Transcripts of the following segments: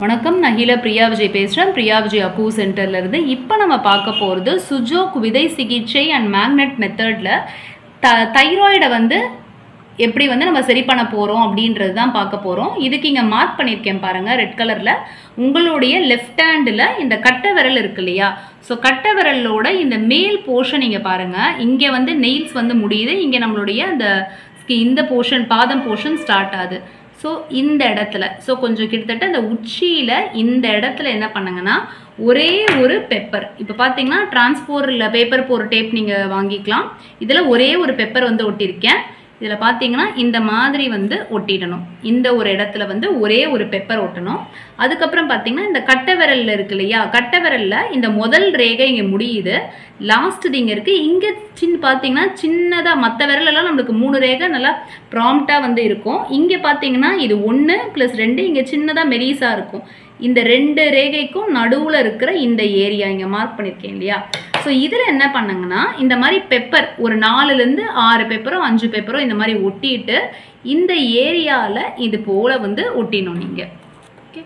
வணக்கம். நகில பிரியா விஜய் பேசுகிறேன் பிரியா விஜய் அப்பு சென்டர்லேருந்து இப்போ நம்ம பார்க்க போகிறது சுஜோக் விதை சிகிச்சை அண்ட் மேக்னெட் மெத்தடில் த தைராய்டை வந்து எப்படி வந்து நம்ம சரி பண்ண போகிறோம் அப்படின்றது தான் பார்க்க போகிறோம் இதுக்கு இங்கே மார்க் பண்ணியிருக்கேன் பாருங்கள் ரெட் கலரில் உங்களுடைய லெஃப்ட் ஹேண்டில் இந்த கட்டை விரல் இருக்கு இல்லையா? ஸோ கட்டை விரலோட இந்த மேல் போர்ஷன் இங்கே பாருங்கள் இங்கே வந்து நெயில்ஸ் வந்து முடியுது. இங்கே நம்மளுடைய அந்த இந்த போர்ஷன் பாதம் போர்ஷன் ஸ்டார்ட் ஆகுது. ஸோ இந்த இடத்துல ஸோ கொஞ்சம் கிட்டத்தட்ட அந்த உச்சியில் இந்த இடத்துல என்ன பண்ணுங்கன்னா ஒரே ஒரு பெப்பர் இப்போ பார்த்தீங்கன்னா டிரான்ஸ்போரில் பேப்பர் போகிற டேப் நீங்கள் வாங்கிக்கலாம். இதில் ஒரே ஒரு பெப்பர் வந்து ஒட்டியிருக்கேன். இதில் பார்த்தீங்கன்னா இந்த மாதிரி வந்து ஒட்டிடணும். இந்த ஒரு இடத்துல வந்து ஒரே ஒரு பெப்பர் ஒட்டணும். அதுக்கப்புறம் பார்த்தீங்கன்னா இந்த கட்டை விரல்ல இருக்கு இல்லையா? கட்டை விரல்ல இந்த முதல் ரேகை இங்கே முடியுது. லாஸ்ட் இங்கே இருக்குது இங்கே சின்ன பார்த்தீங்கன்னா சின்னதாக மற்ற விரலெல்லாம் நம்மளுக்கு மூணு ரேகை நல்லா ப்ராம்ப்டாக வந்து இருக்கும். இங்கே பார்த்தீங்கன்னா இது ஒன்று ப்ளஸ் ரெண்டு இங்கே சின்னதாக மெலிசாக இருக்கும். இந்த ரெண்டு ரேகைக்கும் நடுவில் இருக்கிற இந்த ஏரியா இங்கே மார்க் பண்ணியிருக்கேன் இல்லையா? ஸோ இதில் என்ன பண்ணுங்கன்னா இந்த மாதிரி பெப்பர் ஒரு நாலுலேருந்து ஆறு பெப்பரோ அஞ்சு பெப்பரோ இந்த மாதிரி ஒட்டிட்டு இந்த ஏரியாவில் இது போல் வந்து ஒட்டிடணும் நீங்கள் ஓகே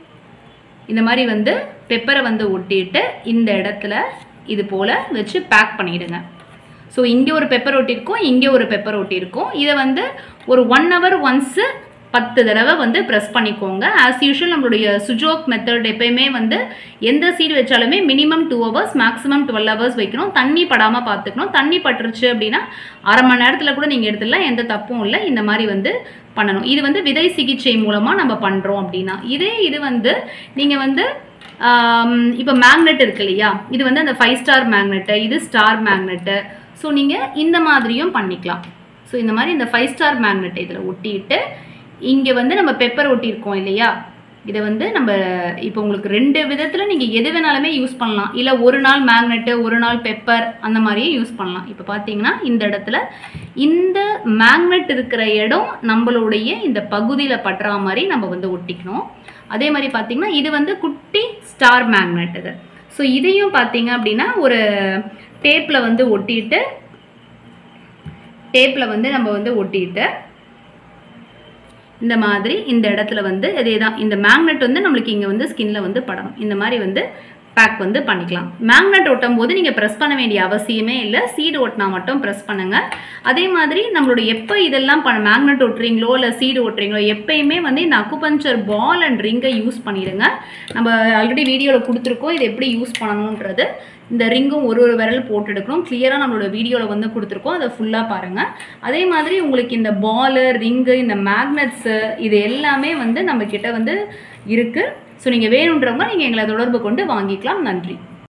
இந்த மாதிரி வந்து பெப்பரை வந்து ஒட்டிட்டு இந்த இடத்துல இது போல் வச்சு பேக் பண்ணிவிடுங்க ஸோ இங்கே ஒரு பெப்பர் ஒட்டியிருக்கோம் இங்கே ஒரு பெப்பர் ஒட்டியிருக்கோம் இதை வந்து ஒரு ஒன் ஹவர் ஒன்ஸு பத்து தடவை வந்து ப்ரெஸ் பண்ணிக்கோங்க. ஆஸ் யூஷுவல் நம்மளுடைய சுஜோக் மெத்தட் எப்பயுமே வந்து எந்த சீடு வச்சாலுமே minimum two hours maximum twelve hours வைக்கணும். தண்ணி படாமல் பார்த்துக்கணும் தண்ணி பட்டுருச்சு அப்படின்னா அரை மணி நேரத்தில் கூட நீங்கள் எடுத்துடலாம். எந்த தப்பும் இல்லை. இந்த மாதிரி வந்து பண்ணணும். இது வந்து விதை சிகிச்சை மூலமாக நம்ம பண்ணுறோம் அப்படின்னா. இதே இது வந்து நீங்கள் வந்து இப்போ மேக்னெட் இருக்கு இல்லையா? இது வந்து அந்த ஃபைவ் ஸ்டார் மேக்னெட்டு இது ஸ்டார் மேக்னெட்டு ஸோ நீங்கள் இந்த மாதிரியும் பண்ணிக்கலாம். ஸோ இந்த மாதிரி இந்த ஃபைவ் ஸ்டார் மேக்னெட்டை இதில் ஒட்டிட்டு இங்கே வந்து நம்ம பெப்பர் ஒட்டியிருக்கோம் இல்லையா? இதை வந்து நம்ம இப்போ உங்களுக்கு ரெண்டு விதத்தில் நீங்கள் எது வேணாலுமே யூஸ் பண்ணலாம். இல்லை ஒரு நாள் மேக்னெட்டு ஒரு நாள் பெப்பர் அந்த மாதிரியே யூஸ் பண்ணலாம். இப்போ பார்த்தீங்கன்னா இந்த இடத்துல இந்த மேக்னெட் இருக்கிற இடம் நம்மளுடைய இந்த பகுதியில் பட்டுற மாதிரி நம்ம வந்து ஒட்டிக்கணும். அதே மாதிரி பார்த்தீங்கன்னா இது வந்து குட்டி ஸ்டார் மேக்னெட் இது. ஸோ இதையும் பார்த்தீங்க அப்படின்னா ஒரு டேப்பில் வந்து ஒட்டிட்டு டேப்பில் வந்து நம்ம வந்து ஒட்டிட்டு இந்த மாதிரி இந்த இடத்துல வந்து இதே தான் இந்த மேக்னெட் வந்து நம்மளுக்கு இங்கே வந்து ஸ்கின்ல வந்து படணும். இந்த மாதிரி வந்து பேக் வந்து பண்ணிக்கலாம். மேக்னெட் ஓட்டும் போது நீங்கள் ப்ரெஸ் பண்ண வேண்டிய அவசியமே இல்லை. சீடு ஓட்டினா மட்டும் ப்ரெஸ் பண்ணுங்க. அதே மாதிரி நம்மளோட எப்போ இதெல்லாம் பண்ண மேக்னெட் ஓட்டுறீங்களோ இல்லை சீடு ஓட்டுறீங்களோ எப்பயுமே வந்து இந்த அக்குபஞ்சர் பால் அண்ட் ரிங்கை யூஸ் பண்ணிடுங்க. நம்ம ஆல்ரெடி வீடியோவில் கொடுத்துருக்கோம். இது எப்படி யூஸ் பண்ணணுன்றது இந்த ரிங்கும் ஒரு ஒரு விரல் போட்டு எடுக்கணும் கிளியராக நம்மளோட வீடியோவில் வந்து கொடுத்துருக்கோம். அதை ஃபுல்லாக பாருங்கள் அதே மாதிரி உங்களுக்கு இந்த பாலு ரிங்கு இந்த மேக்னட்ஸு இது எல்லாமே வந்து நம்ம வந்து இருக்குது ஸோ நீங்கள் வேணுன்றவங்க நீங்கள் எங்களை தொடர்பு கொண்டு வாங்கிக்கலாம். நன்றி.